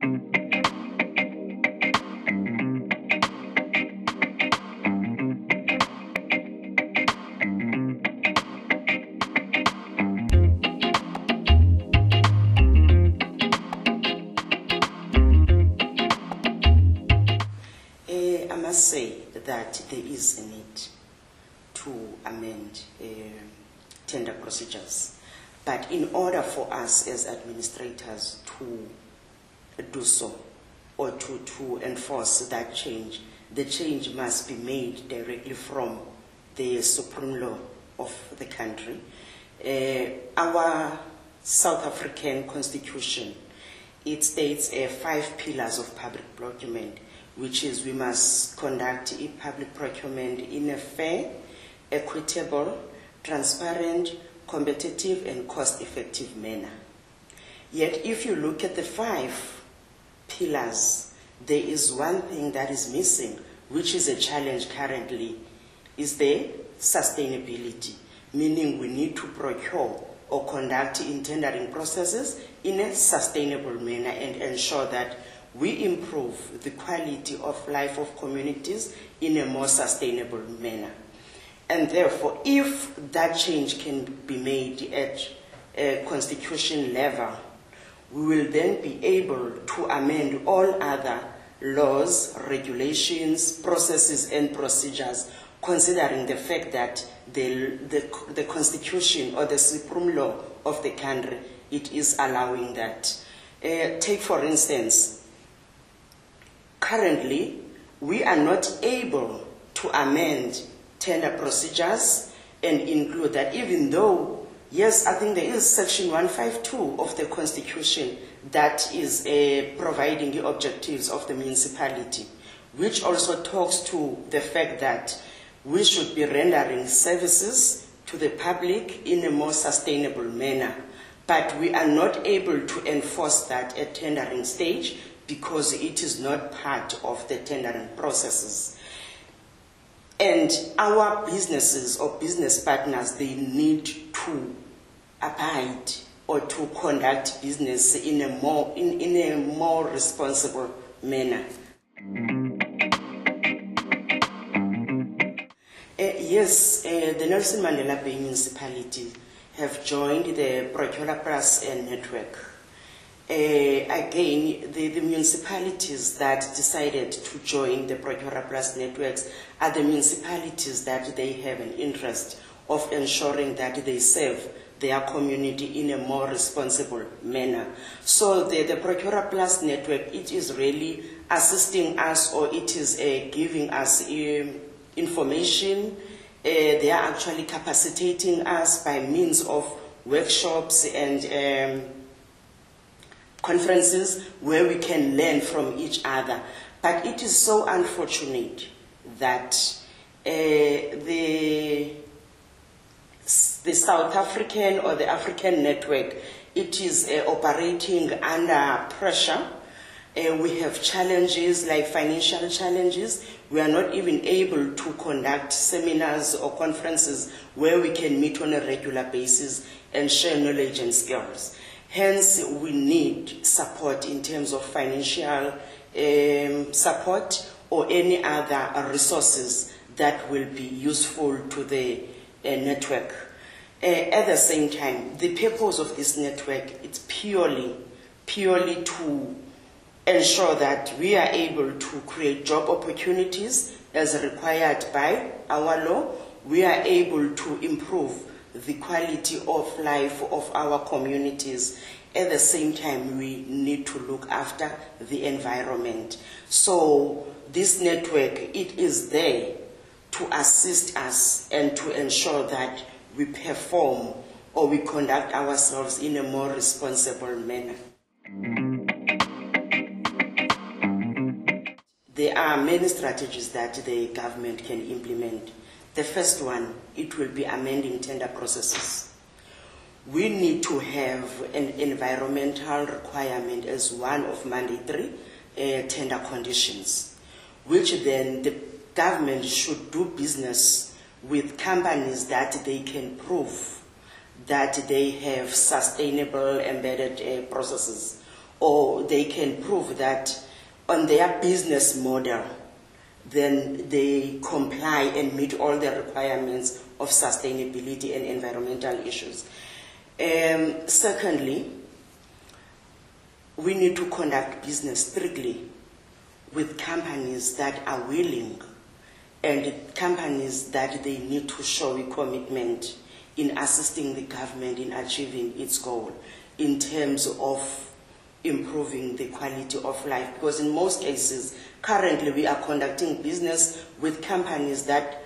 Eh, I must say that there is a need to amend eh, tender procedures. But in order for us as administrators to do so or to, to enforce that change, the change must be made directly from the supreme law of the country. Eh, our South African constitution, it states uh, five pillars of public procurement, which is we must conduct a public procurement in a fair, equitable, transparent, competitive, and cost-effective manner. Yet, if you look at the five pillars, there is one thing that is missing, which is a challenge currently, is the sustainability, meaning we need to procure or conduct in tendering processes in a sustainable manner and ensure that we improve the quality of life of communities in a more sustainable manner. And therefore, if that change can be made at a constitution level, we will then be able to amend all other laws, regulations, processes, and procedures, considering the fact that the, the, the constitution or the supreme law of the country, it is allowing that. Uh, take, for instance, currently, we are not able to amend tender procedures and include that even though, yes, I think there is section 152 of the constitution that is uh, providing the objectives of the municipality, which also talks to the fact that we should be rendering services to the public in a more sustainable manner. But we are not able to enforce that at tendering stage because it is not part of the tendering processes. And our businesses or business partners, they need to abide or to conduct business in a more, in, in a more responsible manner. Uh, yes, uh, the Nelson Mandela Bay municipality have joined the Procura uh, network. Uh, again, the, the municipalities that decided to join the Procura Plus networks are the municipalities that they have an interest of ensuring that they serve their community in a more responsible manner. So the, the Procura Plus network, it is really assisting us or it is uh, giving us um, information. Uh, they are actually capacitating us by means of workshops and um, conferences where we can learn from each other. But it is so unfortunate that uh, the, the South African or the African network, it is uh, operating under pressure. Uh, we have challenges like financial challenges. We are not even able to conduct seminars or conferences where we can meet on a regular basis and share knowledge and skills. Hence, we need support in terms of financial um, support or any other resources that will be useful to the uh, network. Uh, at the same time, the purpose of this network is purely, purely to ensure that we are able to create job opportunities as required by our law. We are able to improve the quality of life of our communities. At the same time, we need to look after the environment. So this network, it is there to assist us and to ensure that we perform or we conduct ourselves in a more responsible manner. There are many strategies that the government can implement. The first one, it will be amending tender processes. We need to have an environmental requirement as one of mandatory uh, tender conditions, which then the government should do business with companies that they can prove that they have sustainable embedded uh, processes or they can prove that on their business model, then they comply and meet all the requirements of sustainability and environmental issues. Um, secondly, we need to conduct business strictly with companies that are willing and companies that they need to show a commitment in assisting the government in achieving its goal in terms of improving the quality of life. Because in most cases, currently we are conducting business with companies that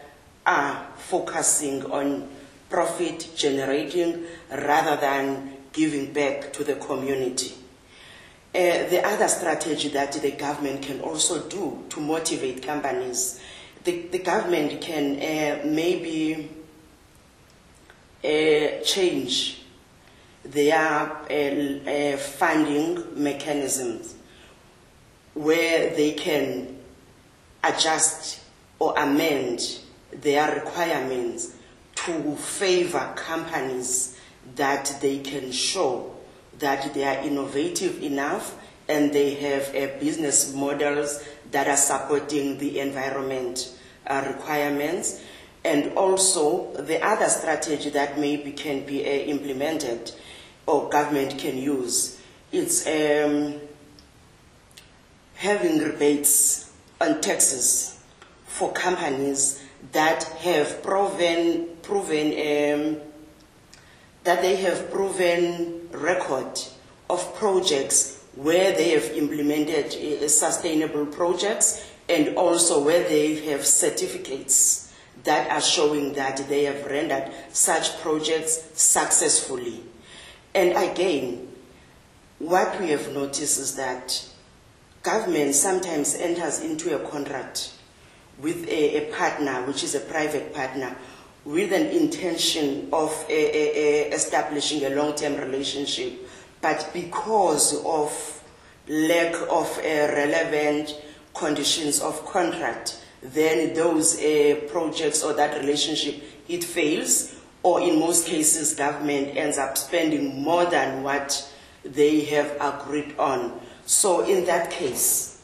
are focusing on profit generating rather than giving back to the community. Uh, the other strategy that the government can also do to motivate companies, the, the government can uh, maybe uh, change their uh, uh, funding mechanisms where they can adjust or amend their requirements to favor companies that they can show that they are innovative enough and they have uh, business models that are supporting the environment uh, requirements. And also the other strategy that maybe can be uh, implemented or government can use, it's um, having rebates on taxes for companies that have proven, proven um, that they have proven record of projects where they have implemented uh, sustainable projects and also where they have certificates that are showing that they have rendered such projects successfully. And again, what we have noticed is that government sometimes enters into a contract with a, a partner, which is a private partner, with an intention of uh, uh, establishing a long-term relationship, but because of lack of uh, relevant conditions of contract, then those uh, projects or that relationship, it fails, or in most cases, government ends up spending more than what they have agreed on. So in that case,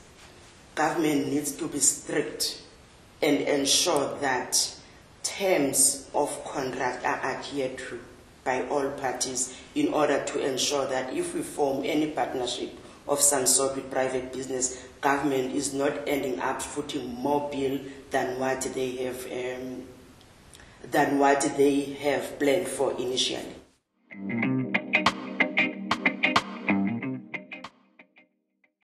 government needs to be strict and ensure that terms of contract are adhered to by all parties in order to ensure that if we form any partnership of some sort with private business, government is not ending up footing more bill than what they have um, than what they have planned for initially.